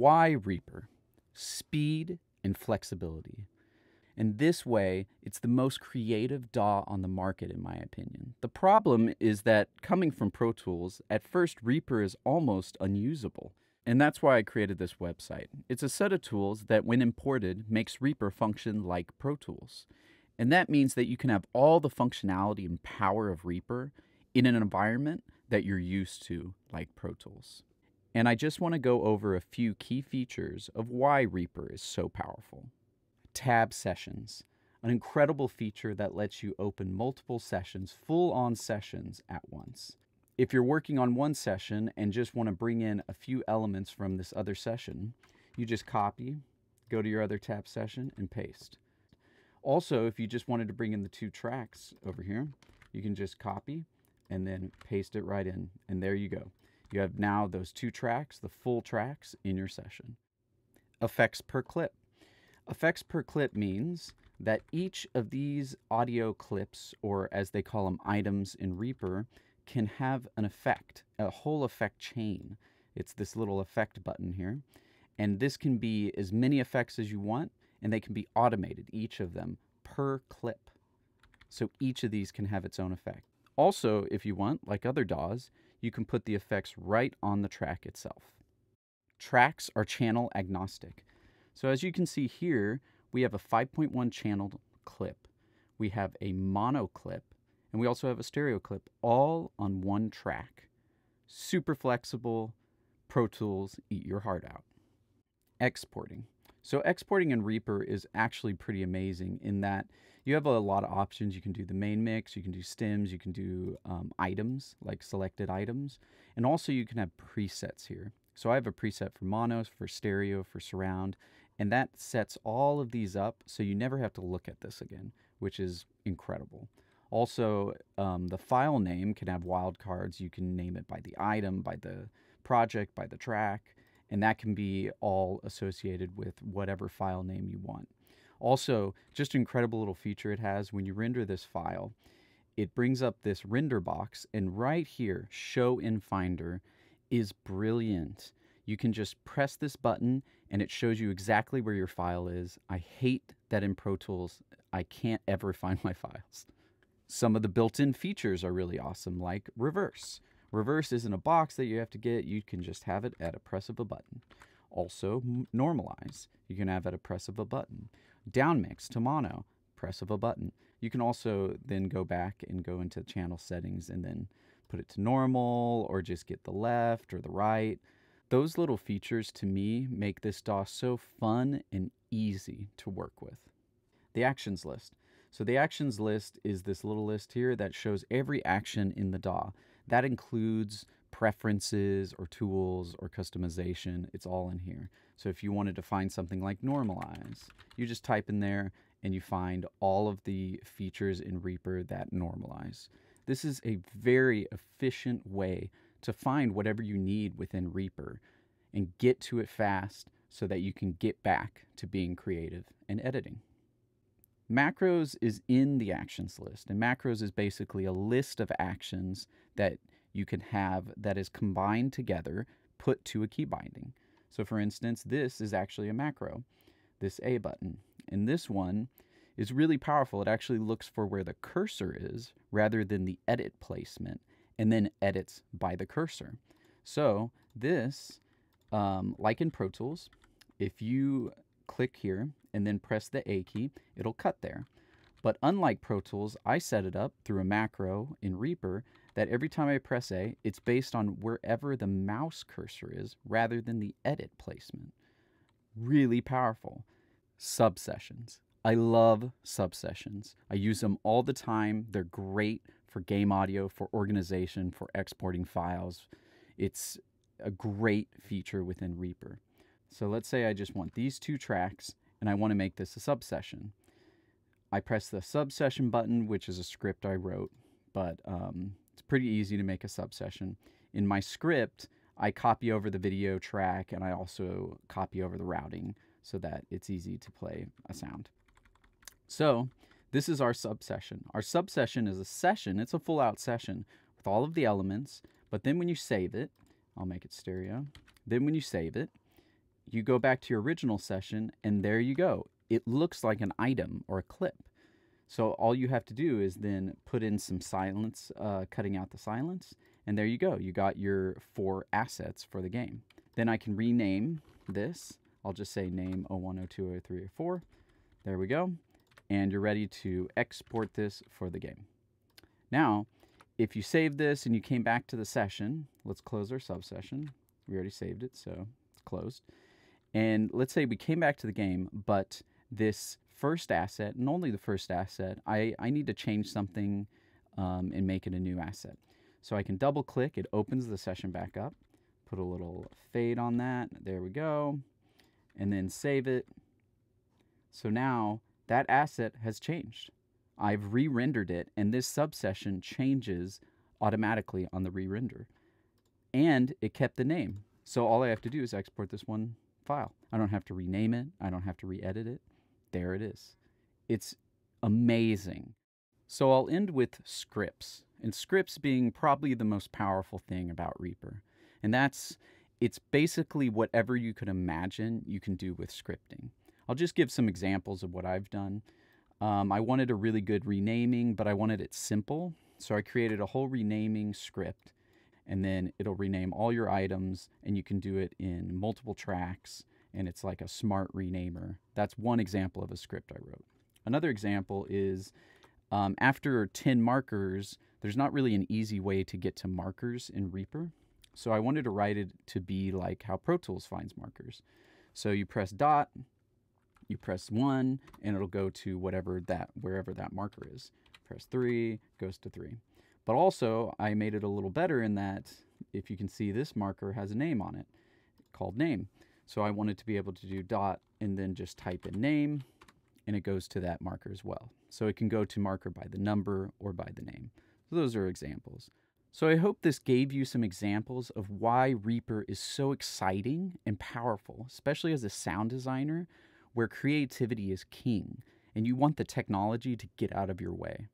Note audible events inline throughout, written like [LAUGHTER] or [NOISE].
Why Reaper? Speed and flexibility. And this way, it's the most creative DAW on the market, in my opinion. The problem is that coming from Pro Tools, at first Reaper is almost unusable. And that's why I created this website. It's a set of tools that, when imported, makes Reaper function like Pro Tools. And that means that you can have all the functionality and power of Reaper in an environment that you're used to, like Pro Tools. And I just want to go over a few key features of why Reaper is so powerful. Tab Sessions, an incredible feature that lets you open multiple sessions, full on sessions at once. If you're working on one session and just want to bring in a few elements from this other session, you just copy, go to your other tab session, and paste. Also, if you just wanted to bring in the two tracks over here, you can just copy and then paste it right in, and there you go. You have now those two tracks, the full tracks, in your session. Effects per clip. Effects per clip means that each of these audio clips, or as they call them, items in Reaper, can have an effect, a whole effect chain. It's this little effect button here. And this can be as many effects as you want, and they can be automated, each of them, per clip. So each of these can have its own effect. Also, if you want, like other DAWs, you can put the effects right on the track itself. Tracks are channel agnostic. So as you can see here, we have a 5.1 channel clip. We have a mono clip, and we also have a stereo clip, all on one track. Super flexible, Pro Tools, eat your heart out. Exporting. So exporting in Reaper is actually pretty amazing in that you have a lot of options. You can do the main mix, you can do stems, you can do um, items, like selected items, and also you can have presets here. So I have a preset for monos, for stereo, for surround, and that sets all of these up so you never have to look at this again, which is incredible. Also, um, the file name can have wildcards. You can name it by the item, by the project, by the track, and that can be all associated with whatever file name you want. Also, just an incredible little feature it has when you render this file, it brings up this render box, and right here, Show in Finder is brilliant. You can just press this button and it shows you exactly where your file is. I hate that in Pro Tools, I can't ever [LAUGHS] find my files. Some of the built-in features are really awesome, like reverse. Reverse isn't a box that you have to get. You can just have it at a press of a button. Also, normalize. You can have at a press of a button. Downmix to mono, press of a button. You can also then go back and go into channel settings and then put it to normal or just get the left or the right. Those little features to me make this DAW so fun and easy to work with. The actions list. So the actions list is this little list here that shows every action in the DAW. That includes preferences or tools or customization. It's all in here. So if you wanted to find something like normalize, you just type in there and you find all of the features in Reaper that normalize. This is a very efficient way to find whatever you need within Reaper and get to it fast so that you can get back to being creative and editing. Macros is in the actions list, and macros is basically a list of actions that you can have that is combined together, put to a key binding. So, for instance, this is actually a macro, this A button. And this one is really powerful. It actually looks for where the cursor is rather than the edit placement and then edits by the cursor. So this, um, like in Pro Tools, if you click here and then press the A key, it'll cut there. But unlike Pro Tools, I set it up through a macro in Reaper that every time I press A, it's based on wherever the mouse cursor is rather than the edit placement. Really powerful. Subsessions. I love subsessions. I use them all the time. They're great for game audio, for organization, for exporting files. It's a great feature within Reaper. So let's say I just want these two tracks and I want to make this a subsession. I press the subsession button, which is a script I wrote, but um, pretty easy to make a subsession. In my script, I copy over the video track and I also copy over the routing so that it's easy to play a sound. So this is our subsession. Our subsession is a session, it's a full out session with all of the elements, but then when you save it, I'll make it stereo. Then when you save it, you go back to your original session, and there you go. It looks like an item or a clip. So all you have to do is then put in some silence, uh, cutting out the silence, and there you go. You got your four assets for the game. Then I can rename this. I'll just say name 01020304. There we go. And you're ready to export this for the game. Now, if you save this and you came back to the session, let's close our sub session. We already saved it, so it's closed. And let's say we came back to the game, but this first asset, and only the first asset, I, I need to change something um, and make it a new asset. So I can double click, it opens the session back up, put a little fade on that, there we go, and then save it. So now that asset has changed. I've re-rendered it, and this subsession changes automatically on the re-render. And it kept the name. So all I have to do is export this one file. I don't have to rename it. I don't have to re-edit it there it is. It's amazing. So I'll end with scripts, and scripts being probably the most powerful thing about Reaper. And that's it's basically whatever you could imagine you can do with scripting. I'll just give some examples of what I've done. Um, I wanted a really good renaming, but I wanted it simple. So I created a whole renaming script, and then it'll rename all your items, and you can do it in multiple tracks and it's like a smart renamer. That's one example of a script I wrote. Another example is um, after 10 markers, there's not really an easy way to get to markers in Reaper. So I wanted to write it to be like how Pro Tools finds markers. So you press dot, you press one, and it'll go to whatever that wherever that marker is. Press three, goes to three. But also I made it a little better in that if you can see this marker has a name on it called name. So I wanted to be able to do dot and then just type in name and it goes to that marker as well. So it can go to marker by the number or by the name. So those are examples. So I hope this gave you some examples of why Reaper is so exciting and powerful, especially as a sound designer where creativity is king and you want the technology to get out of your way.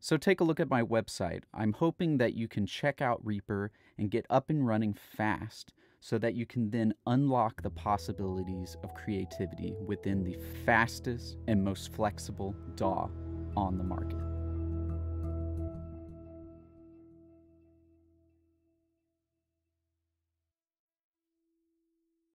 So take a look at my website. I'm hoping that you can check out Reaper and get up and running fast so that you can then unlock the possibilities of creativity within the fastest and most flexible DAW on the market.